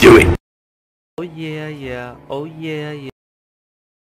Do it. Oh yeah, yeah, oh yeah, yeah.